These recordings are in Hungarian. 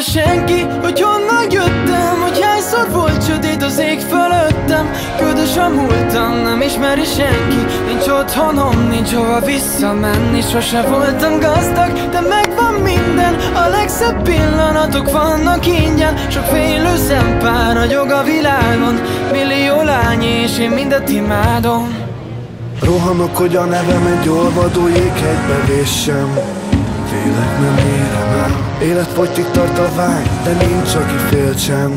senki, hogy honnan jöttem Hogy hányszor volt csodít az ég fölöttem. Ködös a múltam, nem ismeri senki Nincs otthonom, nincs hova visszamenni Sose voltam gazdag, de megvan minden A legszebb pillanatok vannak ingyen. Sok félő szempár ragyog a világon Millió lány és én mindet imádom. Rohanok, hogy a nevem egy olvadó jéghegybe véssem Félek, nem érem el. Életfogytig tart a vágy, de nincs, aki féltsen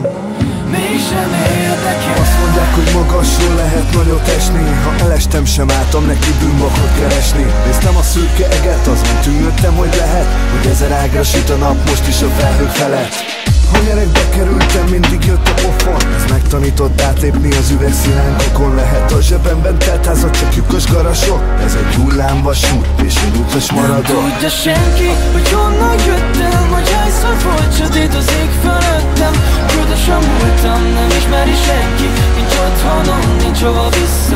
Mégsem érdekel Azt mondják, hogy magasról lehet nagyot esni. Ha elestem, sem álltam neki bűnbakot keresni. Néztem a szürke eget, azon tűnődtem, hogy lehet Hogy ezer ágra süt a nap, most is a felhők felett ha gyerekbe kerültem, mindig jött a pofon Ez megtanított átlépni az üvegszilánkokon Lehet. A zsebemben telt házat, csak lyukas garasok. Ez egy hullámvasút, és én utas maradok. Nem tudja senki, hogy honnan jöttem. Hogy hányszor volt sötét az ég fölöttem. Ködös a múltam, nem ismeri senki. Nincs otthonom, nincs hova visszamenni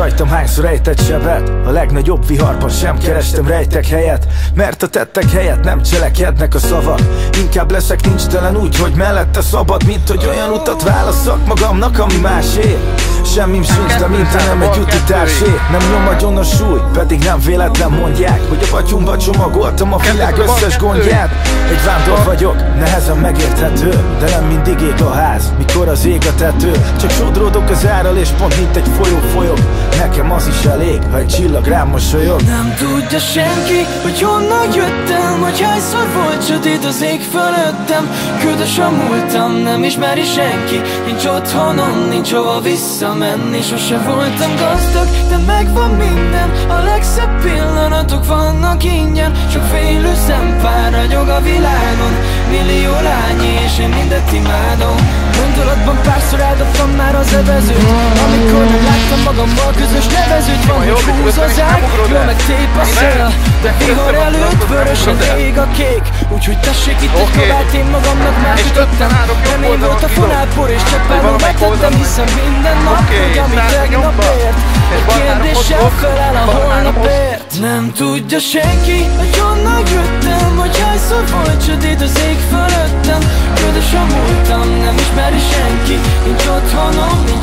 rajtam hányszor ejtett sebet? A legnagyobb viharban sem kerestem rejtek helyet Mert a tettek helyet nem cselekednek a szavak. Inkább leszek nincs telen úgy, hogy mellette szabad Mint hogy olyan utat válaszok magamnak, ami másé Semmim sincs, de nem egy utitársé Nem nyom a súly, pedig nem véletlen mondják Hogy a batyumba csomagoltam a világ összes gondját. Egy vándor vagyok, nehezen megérthető De nem mindig ég a ház, mikor az ég a tető. Csak sodródok az árral és pont mint egy folyó folyok. Nekem az is elég, ha egy csillag rám mosolyog. Nem tudja senki, hogy honnan jöttem Hogy hányszor volt sötét az ég fölöttem. Ködös a múltam, nem ismeri senki Nincs otthonom, nincs hova visszamenni Sose voltam gazdag, de megvan minden. A legszebb pillanatok vannak ingyen Sok félő szempár ragyog a világon én mindet imádom. Gondolatban párszor eldobtam már az evezőt Amikor nem láttam magammal közös nevezőt Van, hogy húz az ág, jól meg tép a szél. De vihar előtt vörös a ég a kék. Úgyhogy tessék itt egy kabát, én magamnak már ütöttem Nem én volt a fonálpor és cseppelő megtettem Hiszen minden nap, hogy ami tegnap ért. Egy kérdéssel felel a holnapért. Nem tudja senki, hogy honnan jöttem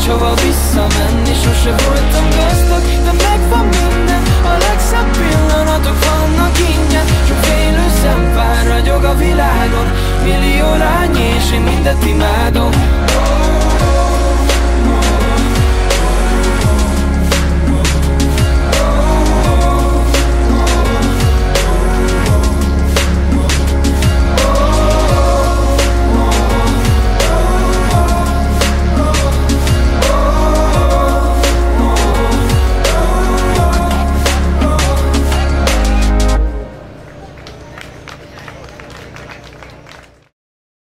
hova visszamenni Sose voltam gazdag, de megvan